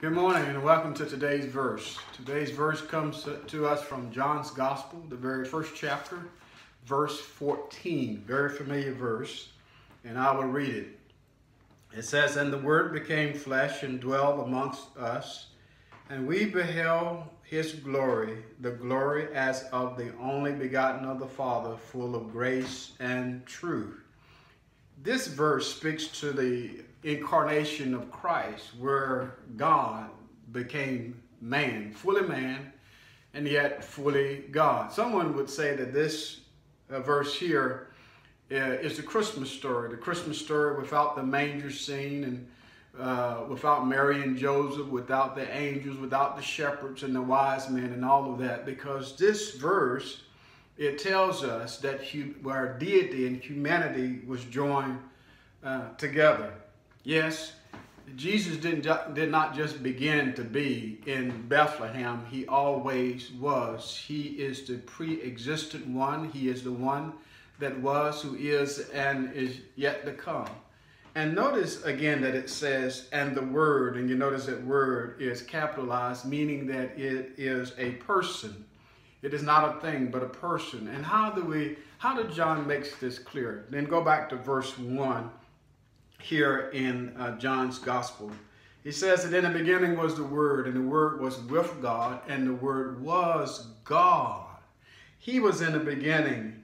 Good morning and welcome to today's verse. Today's verse comes to us from John's Gospel, the very first chapter, verse 14. Very familiar verse, and I will read it. It says, And the Word became flesh and dwelled amongst us, and we beheld his glory, the glory as of the only begotten of the Father, full of grace and truth. This verse speaks to the incarnation of Christ, where God became man, fully man, and yet fully God. Someone would say that this uh, verse here uh, is the Christmas story, the Christmas story without the manger scene and uh, without Mary and Joseph, without the angels, without the shepherds and the wise men and all of that, because this verse, it tells us that our deity and humanity was joined uh, together. Yes, Jesus didn't did not just begin to be in Bethlehem. He always was. He is the pre-existent one. He is the one that was, who is, and is yet to come. And notice again that it says, and the word, and you notice that word is capitalized, meaning that it is a person. It is not a thing, but a person. And how do we, how did John makes this clear? Then go back to verse 1 here in uh, John's gospel. He says that in the beginning was the Word, and the Word was with God, and the Word was God. He was in the beginning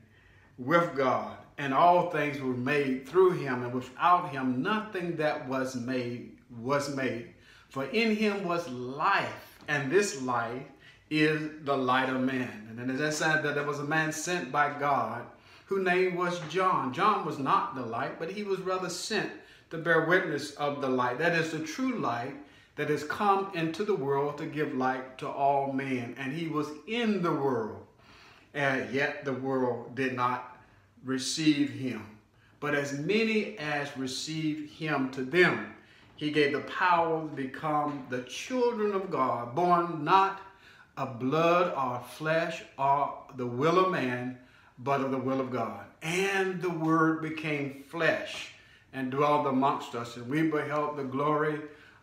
with God, and all things were made through him, and without him nothing that was made was made. For in him was life, and this life is the light of man. And then it said that there was a man sent by God, whose name was John. John was not the light, but he was rather sent to bear witness of the light. That is the true light that has come into the world to give light to all men. And he was in the world, and yet the world did not receive him. But as many as received him to them, he gave the power to become the children of God, born not of blood or flesh or the will of man, but of the will of God. And the word became flesh and dwelled amongst us, and we beheld the glory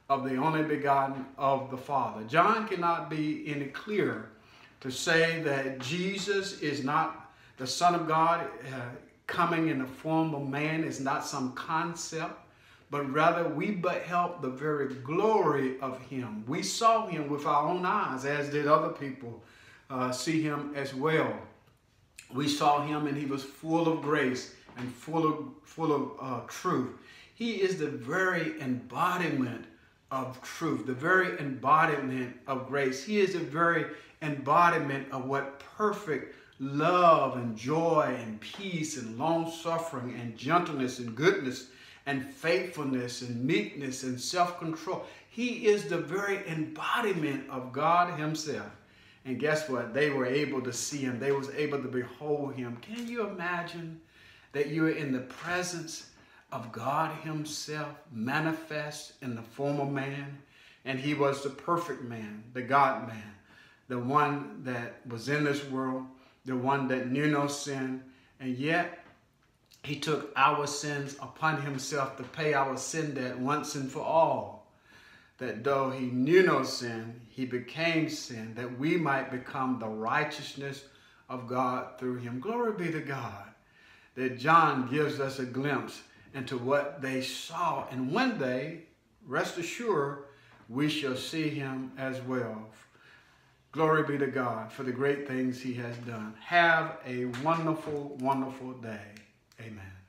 of the only begotten of the Father. John cannot be any clearer to say that Jesus is not the Son of God uh, coming in the form of man is not some concept, but rather we beheld the very glory of him. We saw him with our own eyes, as did other people uh, see him as well. We saw him and he was full of grace and full of, full of uh, truth. He is the very embodiment of truth, the very embodiment of grace. He is the very embodiment of what perfect love and joy and peace and long suffering and gentleness and goodness and faithfulness and meekness and self control. He is the very embodiment of God Himself. And guess what? They were able to see Him, they was able to behold Him. Can you imagine? that you are in the presence of God Himself manifest in the form of man. And He was the perfect man, the God man, the one that was in this world, the one that knew no sin. And yet, He took our sins upon Himself to pay our sin debt once and for all. That though He knew no sin, He became sin, that we might become the righteousness of God through Him. Glory be to God that John gives us a glimpse into what they saw. And one day, rest assured, we shall see him as well. Glory be to God for the great things he has done. Have a wonderful, wonderful day. Amen.